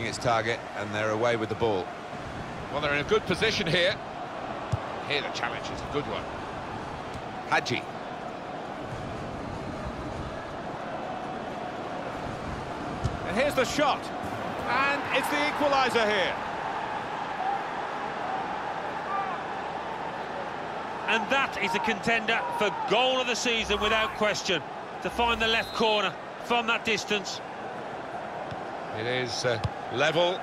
reaching its target, and they're away with the ball. Well, they're in a good position here. Here, the challenge is a good one. Hadji. And here's the shot. And it's the equaliser here. And that is a contender for goal of the season without question. To find the left corner from that distance. It is uh, level,